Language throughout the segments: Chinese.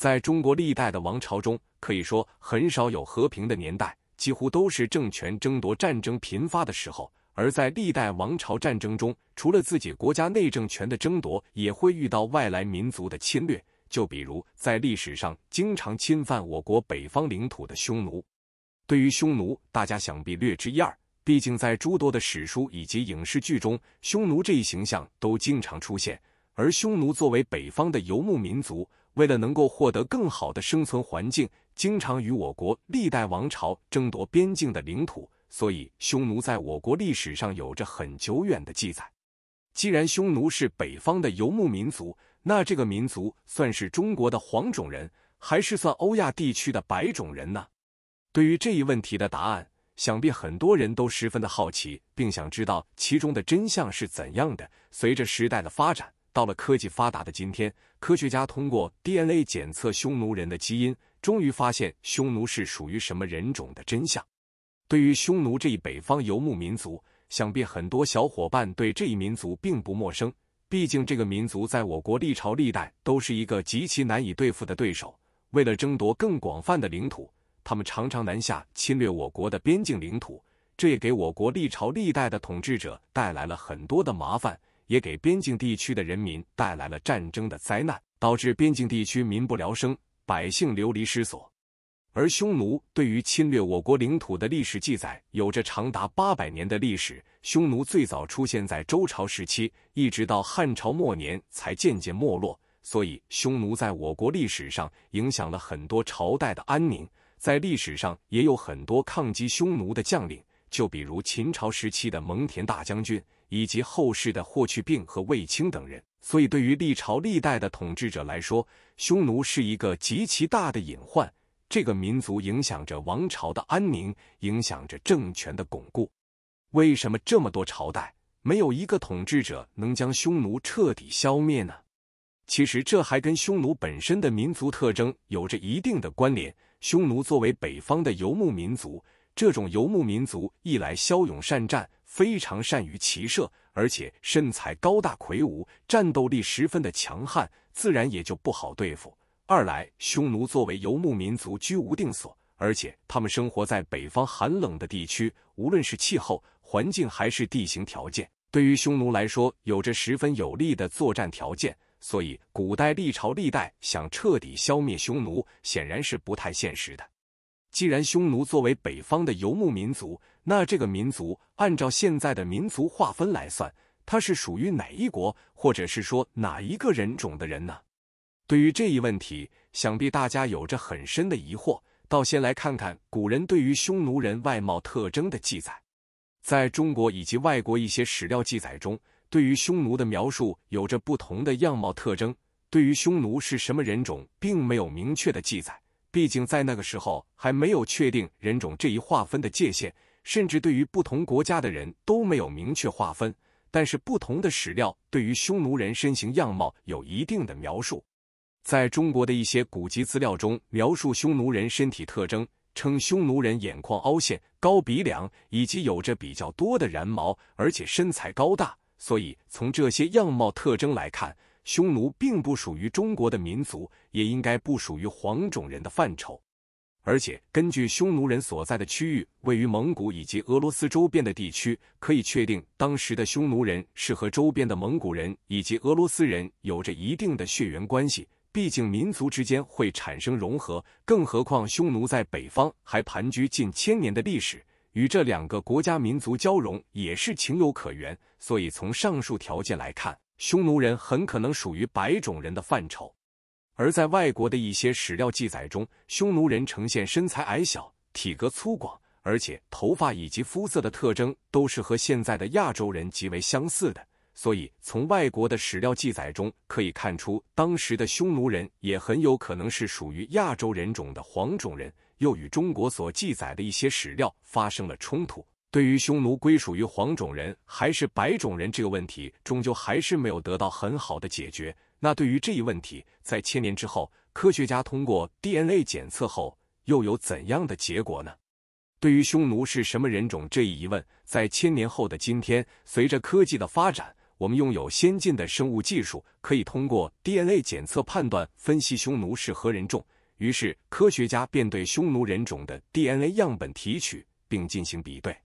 在中国历代的王朝中，可以说很少有和平的年代，几乎都是政权争夺、战争频发的时候。而在历代王朝战争中，除了自己国家内政权的争夺，也会遇到外来民族的侵略。就比如在历史上经常侵犯我国北方领土的匈奴。对于匈奴，大家想必略知一二。毕竟在诸多的史书以及影视剧中，匈奴这一形象都经常出现。而匈奴作为北方的游牧民族，为了能够获得更好的生存环境，经常与我国历代王朝争夺边境的领土。所以，匈奴在我国历史上有着很久远的记载。既然匈奴是北方的游牧民族，那这个民族算是中国的黄种人，还是算欧亚地区的白种人呢？对于这一问题的答案，想必很多人都十分的好奇，并想知道其中的真相是怎样的。随着时代的发展，到了科技发达的今天，科学家通过 DNA 检测匈奴人的基因，终于发现匈奴是属于什么人种的真相。对于匈奴这一北方游牧民族，想必很多小伙伴对这一民族并不陌生。毕竟这个民族在我国历朝历代都是一个极其难以对付的对手。为了争夺更广泛的领土，他们常常南下侵略我国的边境领土，这也给我国历朝历代的统治者带来了很多的麻烦，也给边境地区的人民带来了战争的灾难，导致边境地区民不聊生，百姓流离失所。而匈奴对于侵略我国领土的历史记载，有着长达八百年的历史。匈奴最早出现在周朝时期，一直到汉朝末年才渐渐没落。所以，匈奴在我国历史上影响了很多朝代的安宁，在历史上也有很多抗击匈奴的将领，就比如秦朝时期的蒙恬大将军，以及后世的霍去病和卫青等人。所以，对于历朝历代的统治者来说，匈奴是一个极其大的隐患。这个民族影响着王朝的安宁，影响着政权的巩固。为什么这么多朝代没有一个统治者能将匈奴彻底消灭呢？其实这还跟匈奴本身的民族特征有着一定的关联。匈奴作为北方的游牧民族，这种游牧民族一来骁勇善战，非常善于骑射，而且身材高大魁梧，战斗力十分的强悍，自然也就不好对付。二来，匈奴作为游牧民族，居无定所，而且他们生活在北方寒冷的地区，无论是气候环境还是地形条件，对于匈奴来说有着十分有利的作战条件。所以，古代历朝历代想彻底消灭匈奴，显然是不太现实的。既然匈奴作为北方的游牧民族，那这个民族按照现在的民族划分来算，它是属于哪一国，或者是说哪一个人种的人呢？对于这一问题，想必大家有着很深的疑惑。倒先来看看古人对于匈奴人外貌特征的记载。在中国以及外国一些史料记载中，对于匈奴的描述有着不同的样貌特征。对于匈奴是什么人种，并没有明确的记载。毕竟在那个时候还没有确定人种这一划分的界限，甚至对于不同国家的人都没有明确划分。但是不同的史料对于匈奴人身形样貌有一定的描述。在中国的一些古籍资料中，描述匈奴人身体特征，称匈奴人眼眶凹陷、高鼻梁，以及有着比较多的髯毛，而且身材高大。所以，从这些样貌特征来看，匈奴并不属于中国的民族，也应该不属于黄种人的范畴。而且，根据匈奴人所在的区域位于蒙古以及俄罗斯周边的地区，可以确定当时的匈奴人是和周边的蒙古人以及俄罗斯人有着一定的血缘关系。毕竟民族之间会产生融合，更何况匈奴在北方还盘踞近千年的历史，与这两个国家民族交融也是情有可原。所以从上述条件来看，匈奴人很可能属于白种人的范畴。而在外国的一些史料记载中，匈奴人呈现身材矮小、体格粗犷，而且头发以及肤色的特征都是和现在的亚洲人极为相似的。所以，从外国的史料记载中可以看出，当时的匈奴人也很有可能是属于亚洲人种的黄种人，又与中国所记载的一些史料发生了冲突。对于匈奴归属于黄种人还是白种人这个问题，终究还是没有得到很好的解决。那对于这一问题，在千年之后，科学家通过 DNA 检测后，又有怎样的结果呢？对于匈奴是什么人种这一疑问，在千年后的今天，随着科技的发展。我们拥有先进的生物技术，可以通过 DNA 检测判断分析匈奴是何人种。于是，科学家便对匈奴人种的 DNA 样本提取，并进行比对。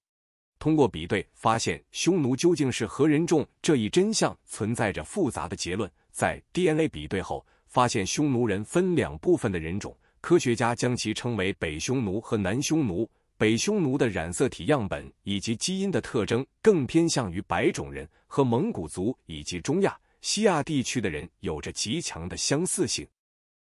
通过比对，发现匈奴究竟是何人种这一真相存在着复杂的结论。在 DNA 比对后，发现匈奴人分两部分的人种，科学家将其称为北匈奴和南匈奴。北匈奴的染色体样本以及基因的特征更偏向于白种人，和蒙古族以及中亚、西亚地区的人有着极强的相似性，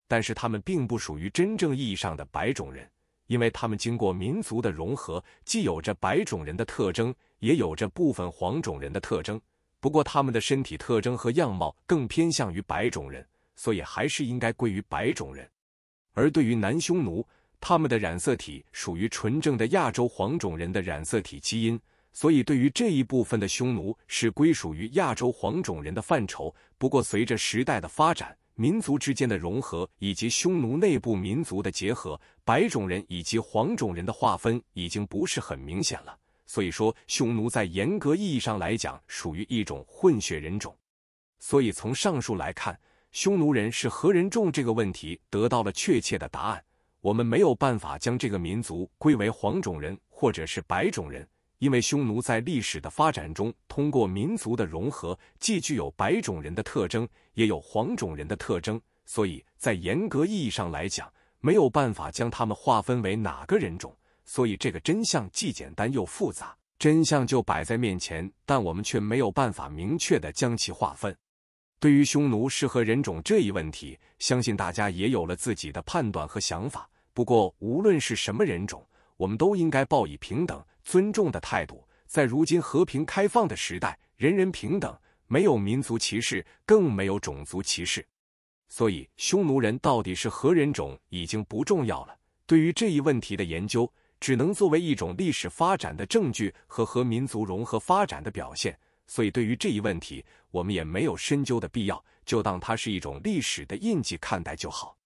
但是他们并不属于真正意义上的白种人，因为他们经过民族的融合，既有着白种人的特征，也有着部分黄种人的特征。不过，他们的身体特征和样貌更偏向于白种人，所以还是应该归于白种人。而对于南匈奴，他们的染色体属于纯正的亚洲黄种人的染色体基因，所以对于这一部分的匈奴是归属于亚洲黄种人的范畴。不过，随着时代的发展，民族之间的融合以及匈奴内部民族的结合，白种人以及黄种人的划分已经不是很明显了。所以说，匈奴在严格意义上来讲属于一种混血人种。所以从上述来看，匈奴人是何人种这个问题得到了确切的答案。我们没有办法将这个民族归为黄种人或者是白种人，因为匈奴在历史的发展中，通过民族的融合，既具有白种人的特征，也有黄种人的特征，所以在严格意义上来讲，没有办法将他们划分为哪个人种。所以这个真相既简单又复杂，真相就摆在面前，但我们却没有办法明确的将其划分。对于匈奴是何人种这一问题，相信大家也有了自己的判断和想法。不过，无论是什么人种，我们都应该抱以平等、尊重的态度。在如今和平开放的时代，人人平等，没有民族歧视，更没有种族歧视。所以，匈奴人到底是何人种已经不重要了。对于这一问题的研究，只能作为一种历史发展的证据和和民族融合发展的表现。所以，对于这一问题，我们也没有深究的必要，就当它是一种历史的印记看待就好。